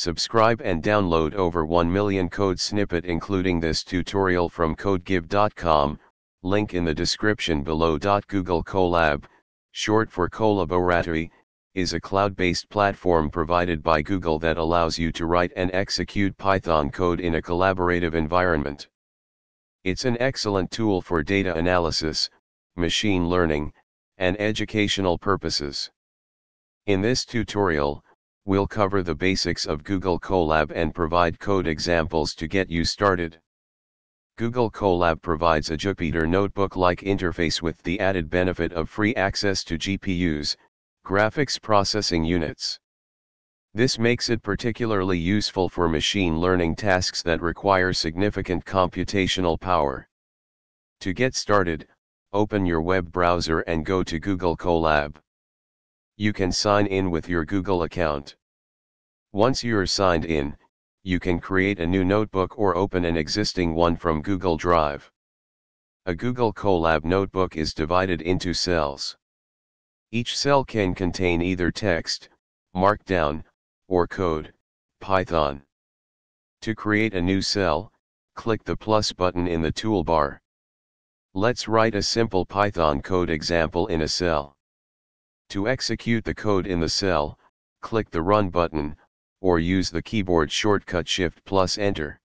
Subscribe and download over 1 million code snippet including this tutorial from codegive.com, link in the description below. Google Colab, short for Colaboratory, is a cloud-based platform provided by Google that allows you to write and execute Python code in a collaborative environment. It's an excellent tool for data analysis, machine learning, and educational purposes. In this tutorial, we'll cover the basics of Google Colab and provide code examples to get you started. Google Colab provides a Jupyter notebook-like interface with the added benefit of free access to GPUs, graphics processing units. This makes it particularly useful for machine learning tasks that require significant computational power. To get started, open your web browser and go to Google Colab you can sign in with your Google account. Once you're signed in, you can create a new notebook or open an existing one from Google Drive. A Google Colab notebook is divided into cells. Each cell can contain either text, Markdown, or code, Python. To create a new cell, click the plus button in the toolbar. Let's write a simple Python code example in a cell. To execute the code in the cell, click the Run button, or use the keyboard shortcut Shift plus Enter.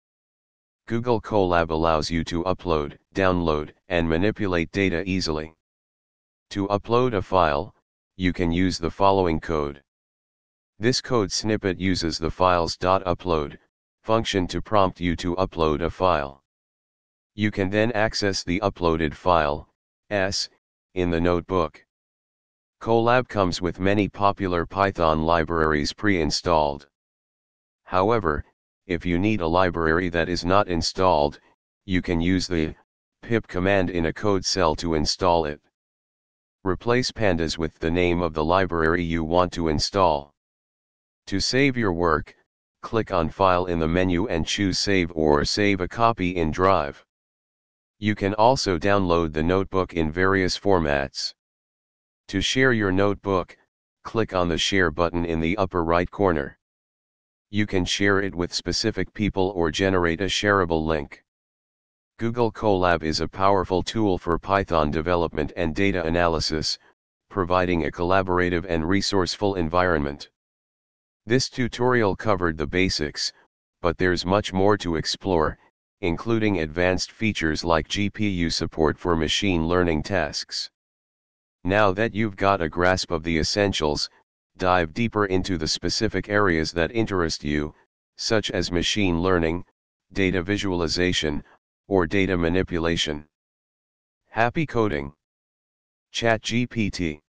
Google Colab allows you to upload, download, and manipulate data easily. To upload a file, you can use the following code. This code snippet uses the files.upload function to prompt you to upload a file. You can then access the uploaded file, s, in the notebook. Colab comes with many popular Python libraries pre-installed. However, if you need a library that is not installed, you can use the pip command in a code cell to install it. Replace pandas with the name of the library you want to install. To save your work, click on File in the menu and choose Save or save a copy in Drive. You can also download the notebook in various formats. To share your notebook, click on the Share button in the upper right corner. You can share it with specific people or generate a shareable link. Google Colab is a powerful tool for Python development and data analysis, providing a collaborative and resourceful environment. This tutorial covered the basics, but there's much more to explore, including advanced features like GPU support for machine learning tasks. Now that you've got a grasp of the essentials, dive deeper into the specific areas that interest you, such as machine learning, data visualization, or data manipulation. Happy coding! ChatGPT